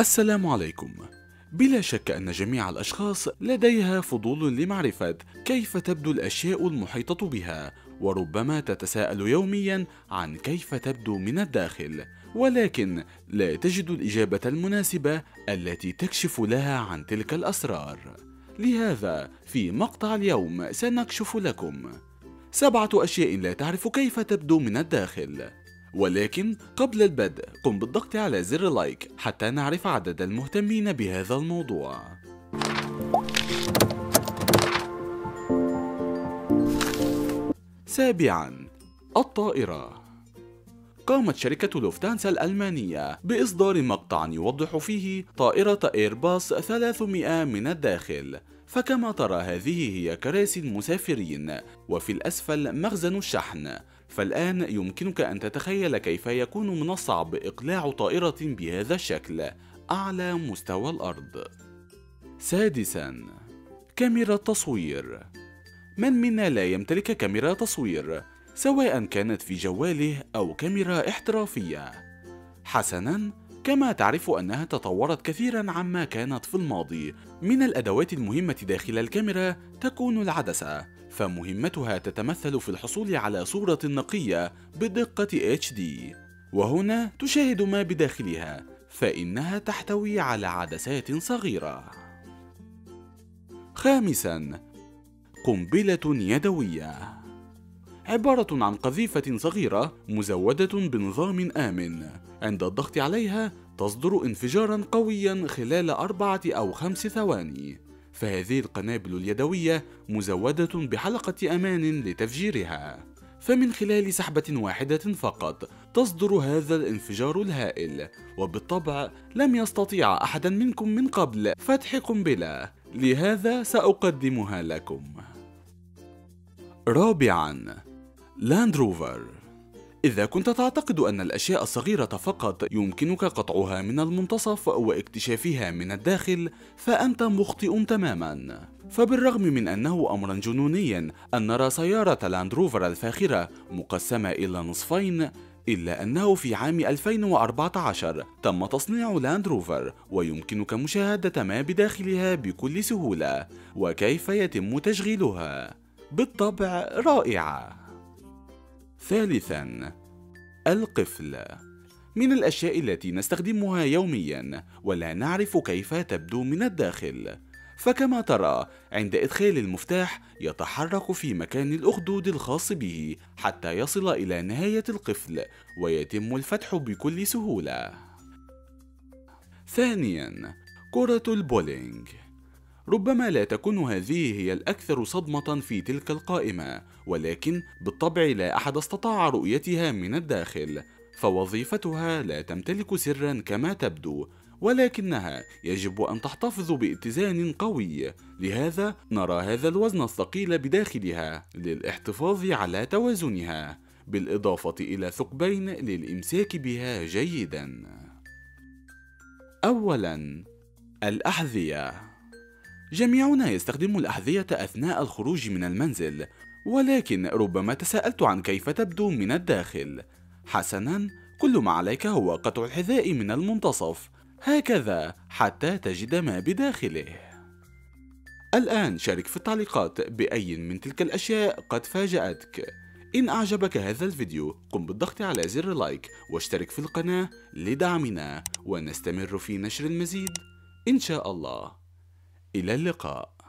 السلام عليكم. بلا شك أن جميع الأشخاص لديها فضول لمعرفة كيف تبدو الأشياء المحيطة بها وربما تتساءل يوميا عن كيف تبدو من الداخل. ولكن لا تجد الإجابة المناسبة التي تكشف لها عن تلك الأسرار. لهذا في مقطع اليوم سنكشف لكم. سبعة أشياء لا تعرف كيف تبدو من الداخل. ولكن قبل البدء قم بالضغط على زر لايك حتى نعرف عدد المهتمين بهذا الموضوع. سابعا الطائرة. قامت شركة لوفتانسا الألمانية بإصدار مقطع يوضح فيه طائرة إيرباص 300 من الداخل. فكما ترى هذه هي كراسي المسافرين وفي الأسفل مخزن الشحن. فالآن يمكنك أن تتخيل كيف يكون من الصعب إقلاع طائرة بهذا الشكل أعلى مستوى الأرض. سادسا كاميرا تصوير من منا لا يمتلك كاميرا تصوير سواء كانت في جواله أو كاميرا احترافية؟ حسنا كما تعرف أنها تطورت كثيرا عما كانت في الماضي. من الأدوات المهمة داخل الكاميرا تكون العدسة. فمهمتها تتمثل في الحصول على صورة نقية بدقة HD وهنا تشاهد ما بداخلها فإنها تحتوي على عدسات صغيرة. خامسا قنبلة يدوية. عبارة عن قذيفة صغيرة مزودة بنظام آمن عند الضغط عليها تصدر انفجارا قويا خلال أربعة أو خمس ثواني. فهذه القنابل اليدوية مزودة بحلقة أمان لتفجيرها. فمن خلال سحبة واحدة فقط تصدر هذا الانفجار الهائل وبالطبع لم يستطيع أحدا منكم من قبل فتح قنبلة. لهذا سأقدمها لكم. رابعا لاند روفر إذا كنت تعتقد أن الأشياء الصغيرة فقط يمكنك قطعها من المنتصف واكتشافها من الداخل فأنت مخطئ تماما. فبالرغم من أنه أمرا جنونيا أن نرى سيارة لاند روفر الفاخرة مقسمة إلى نصفين إلا أنه في عام 2014 تم تصنيع لاند روفر ويمكنك مشاهدة ما بداخلها بكل سهولة وكيف يتم تشغيلها؟ بالطبع رائعة. ثالثا القفل. من الأشياء التي نستخدمها يوميا ولا نعرف كيف تبدو من الداخل. فكما ترى عند إدخال المفتاح يتحرك في مكان الأخدود الخاص به حتى يصل إلى نهاية القفل ويتم الفتح بكل سهولة. ثانيا كرة البولينج. ربما لا تكون هذه هي الأكثر صدمة في تلك القائمة، ولكن بالطبع لا أحد استطاع رؤيتها من الداخل، فوظيفتها لا تمتلك سرا كما تبدو، ولكنها يجب أن تحتفظ باتزان قوي، لهذا نرى هذا الوزن الثقيل بداخلها للاحتفاظ على توازنها، بالإضافة إلى ثقبين للإمساك بها جيدا. أولاً الأحذية جميعنا يستخدم الأحذية أثناء الخروج من المنزل ولكن ربما تساءلت عن كيف تبدو من الداخل. حسنا كل ما عليك هو قطع الحذاء من المنتصف. هكذا حتى تجد ما بداخله. الآن شارك في التعليقات بأي من تلك الأشياء قد فاجأتك. إن أعجبك هذا الفيديو قم بالضغط على زر لايك واشترك في القناة لدعمنا ونستمر في نشر المزيد. إن شاء الله. إلى اللقاء.